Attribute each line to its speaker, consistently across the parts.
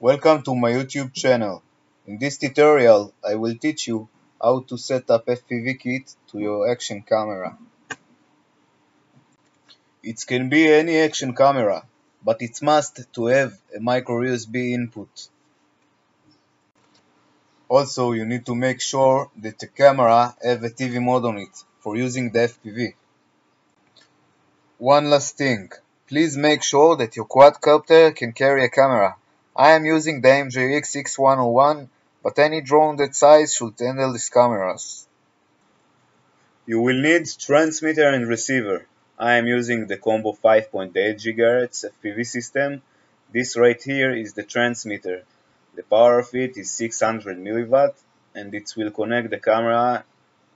Speaker 1: Welcome to my YouTube channel. In this tutorial I will teach you how to set up FPV-Kit to your action camera. It can be any action camera, but it's must to have a micro USB input. Also you need to make sure that the camera have a TV mode on it for using the FPV. One last thing, please make sure that your quadcopter can carry a camera. I am using the MJX X101, but any drone that size should handle these cameras. You will need transmitter and receiver. I am using the Combo 5.8 GHz FPV system. This right here is the transmitter. The power of it is 600 milliwatt and it will connect the camera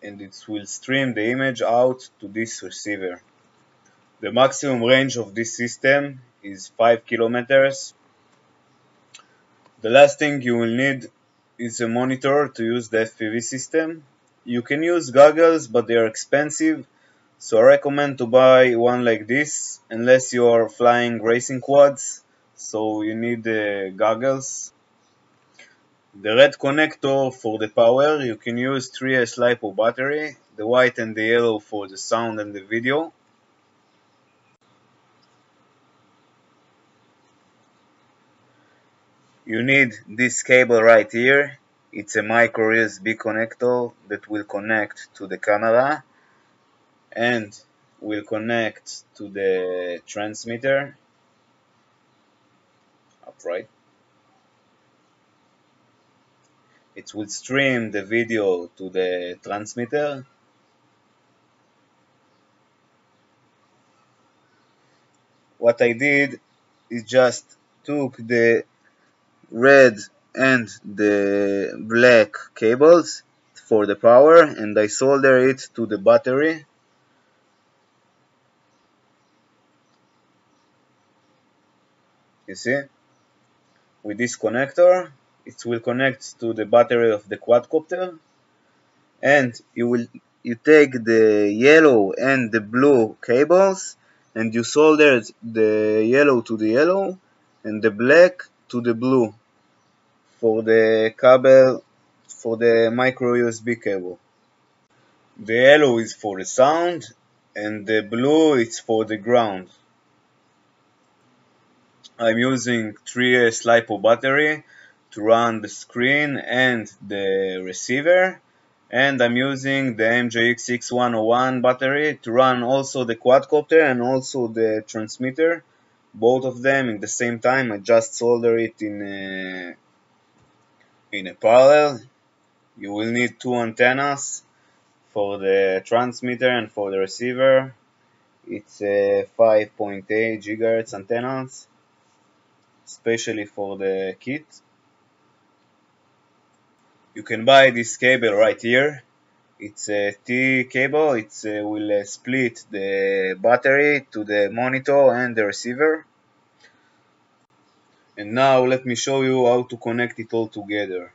Speaker 1: and it will stream the image out to this receiver. The maximum range of this system is 5 kilometers the last thing you will need is a monitor to use the FPV system. You can use goggles but they are expensive so I recommend to buy one like this unless you are flying racing quads so you need the goggles. The red connector for the power you can use 3S LiPo battery, the white and the yellow for the sound and the video. You need this cable right here. It's a micro USB connector that will connect to the camera and will connect to the transmitter upright. It will stream the video to the transmitter what I did is just took the red and the black cables for the power and I solder it to the battery. You see? With this connector it will connect to the battery of the quadcopter and you will you take the yellow and the blue cables and you solder the yellow to the yellow and the black to the blue for the cable for the micro USB cable. The yellow is for the sound and the blue is for the ground. I'm using 3S LiPo battery to run the screen and the receiver and I'm using the MJX X101 battery to run also the quadcopter and also the transmitter both of them in the same time I just solder it in a, in a parallel. You will need two antennas for the transmitter and for the receiver. It's a 5.8 gigahertz antennas especially for the kit. You can buy this cable right here it's a T cable, it uh, will uh, split the battery to the monitor and the receiver. And now let me show you how to connect it all together.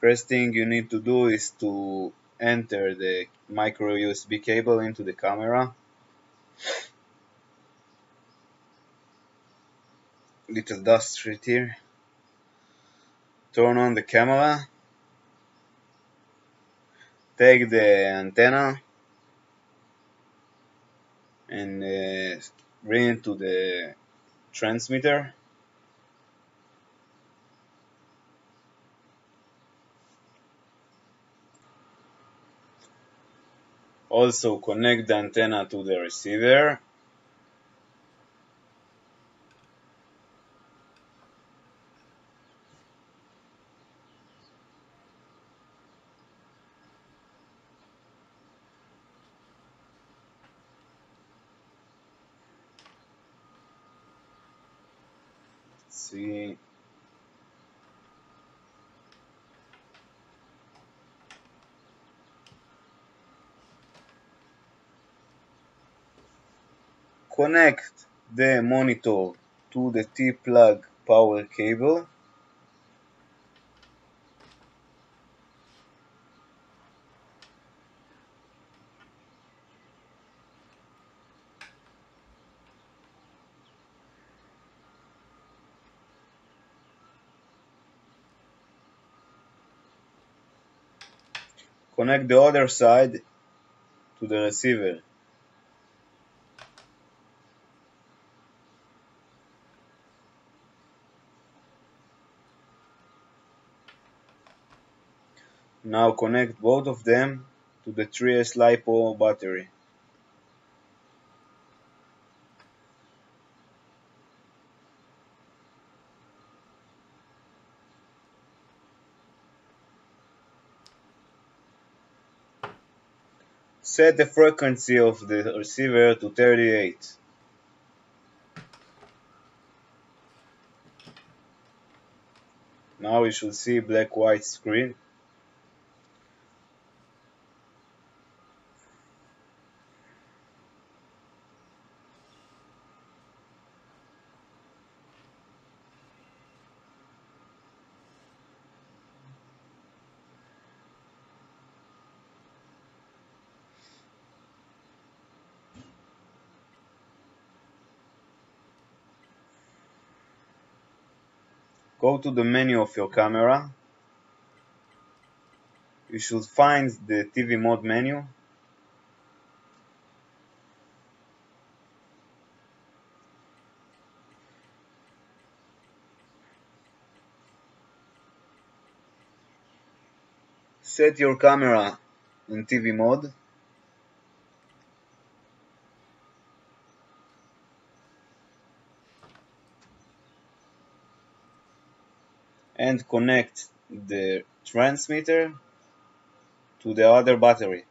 Speaker 1: First thing you need to do is to enter the micro USB cable into the camera. Little dust right here. Turn on the camera take the antenna and uh, bring it to the transmitter. Also connect the antenna to the receiver see connect the monitor to the T-plug power cable connect the other side to the receiver. Now connect both of them to the 3S LiPo battery. Set the frequency of the receiver to 38. Now you should see black-white screen. Go to the menu of your camera. You should find the TV mode menu. Set your camera in TV mode. And connect the transmitter to the other battery.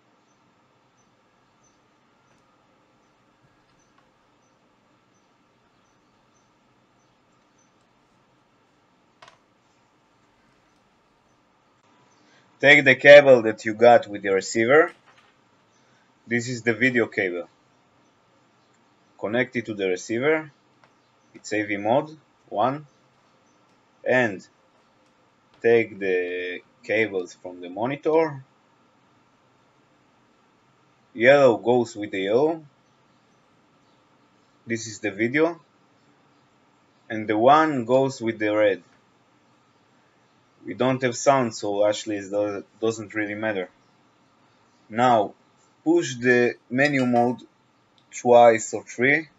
Speaker 1: Take the cable that you got with the receiver. This is the video cable. Connect it to the receiver. It's AV mode 1 and take the cables from the monitor. Yellow goes with the yellow. This is the video. And the one goes with the red. We don't have sound, so actually it doesn't really matter. Now, push the menu mode twice or three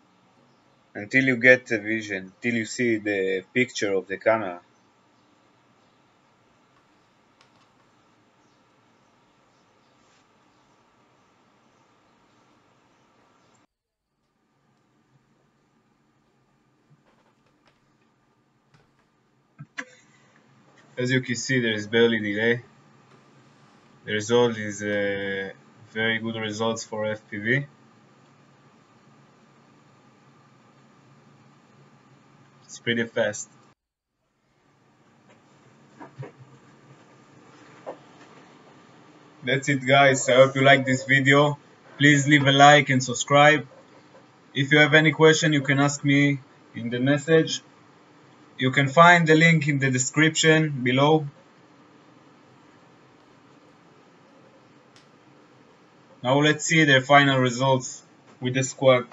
Speaker 1: until you get the vision, till you see the picture of the camera. As you can see there is barely delay. The result is uh, very good results for FPV. It's pretty fast. That's it guys, I hope you like this video. Please leave a like and subscribe. If you have any question you can ask me in the message. You can find the link in the description below. Now let's see the final results with the squad.